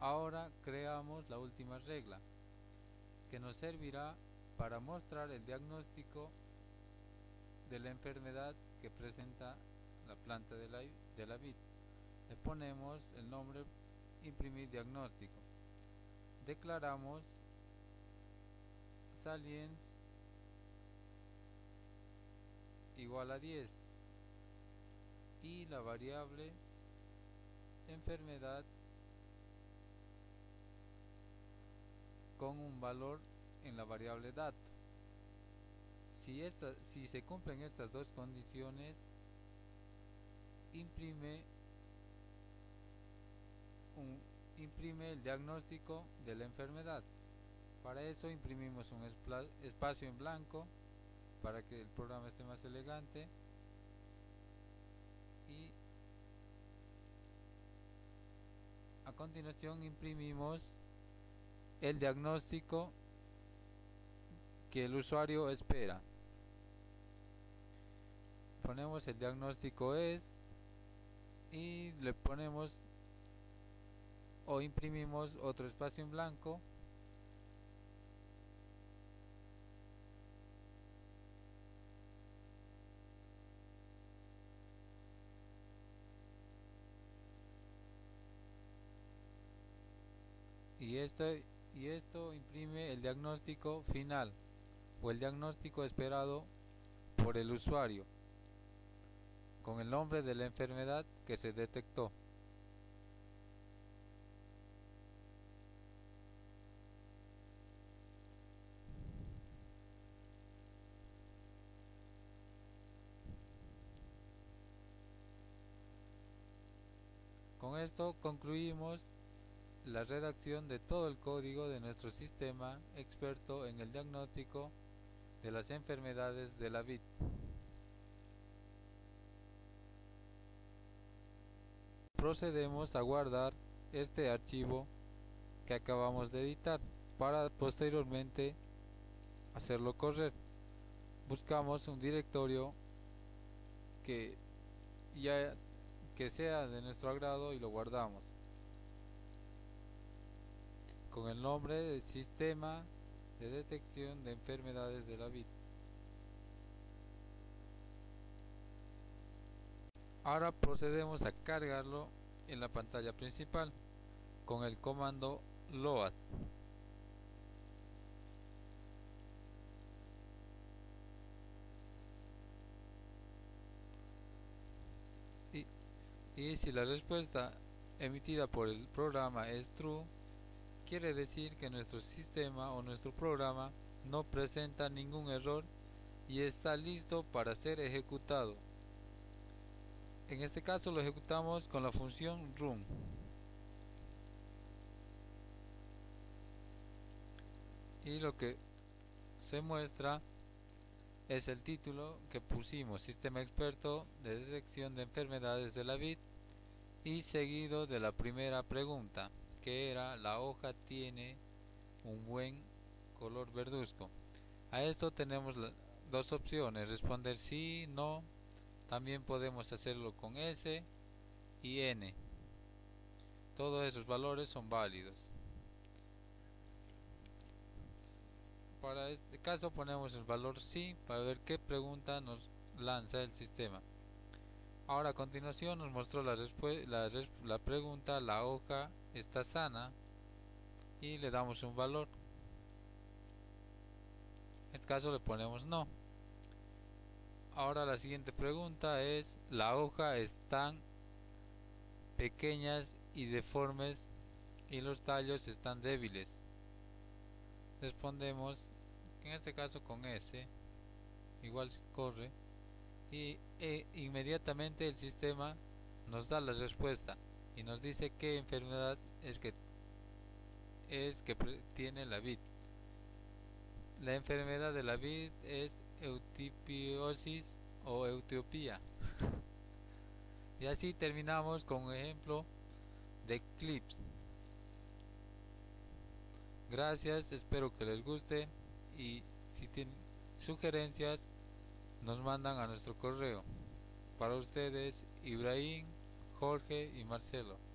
Ahora creamos la última regla que nos servirá para mostrar el diagnóstico de la enfermedad que presenta la planta de la, de la vid. Le ponemos el nombre imprimir diagnóstico. Declaramos salience igual a 10 y la variable enfermedad con un valor en la variable dato. Si, esta, si se cumplen estas dos condiciones, imprime, un, imprime el diagnóstico de la enfermedad. Para eso imprimimos un espacio en blanco para que el programa esté más elegante y a continuación imprimimos el diagnóstico que el usuario espera. Ponemos el diagnóstico es y le ponemos o imprimimos otro espacio en blanco. Y esto y esto imprime el diagnóstico final o el diagnóstico esperado por el usuario con el nombre de la enfermedad que se detectó. Con esto concluimos la redacción de todo el código de nuestro sistema experto en el diagnóstico de las enfermedades de la vid. Procedemos a guardar este archivo que acabamos de editar para posteriormente hacerlo correr. Buscamos un directorio que ya que sea de nuestro agrado y lo guardamos con el nombre de Sistema de Detección de Enfermedades de la Vid. Ahora procedemos a cargarlo en la pantalla principal con el comando load. Y, y si la respuesta emitida por el programa es true, quiere decir que nuestro sistema o nuestro programa no presenta ningún error y está listo para ser ejecutado. En este caso lo ejecutamos con la función run. Y lo que se muestra es el título que pusimos Sistema Experto de Detección de Enfermedades de la Vid y seguido de la primera pregunta que era la hoja tiene un buen color verduzco. A esto tenemos dos opciones, responder sí, no. También podemos hacerlo con S y N. Todos esos valores son válidos. Para este caso ponemos el valor sí para ver qué pregunta nos lanza el sistema. Ahora a continuación nos mostró la, la, la pregunta, la hoja está sana y le damos un valor. En este caso le ponemos no. Ahora la siguiente pregunta es, la hoja están pequeñas y deformes y los tallos están débiles. Respondemos, en este caso con S, igual corre y e inmediatamente el sistema nos da la respuesta y nos dice qué enfermedad es que es que tiene la vid. La enfermedad de la vid es eutipiosis o eutiopía. y así terminamos con un ejemplo de clips. Gracias, espero que les guste y si tienen sugerencias nos mandan a nuestro correo. Para ustedes, Ibrahim, Jorge y Marcelo.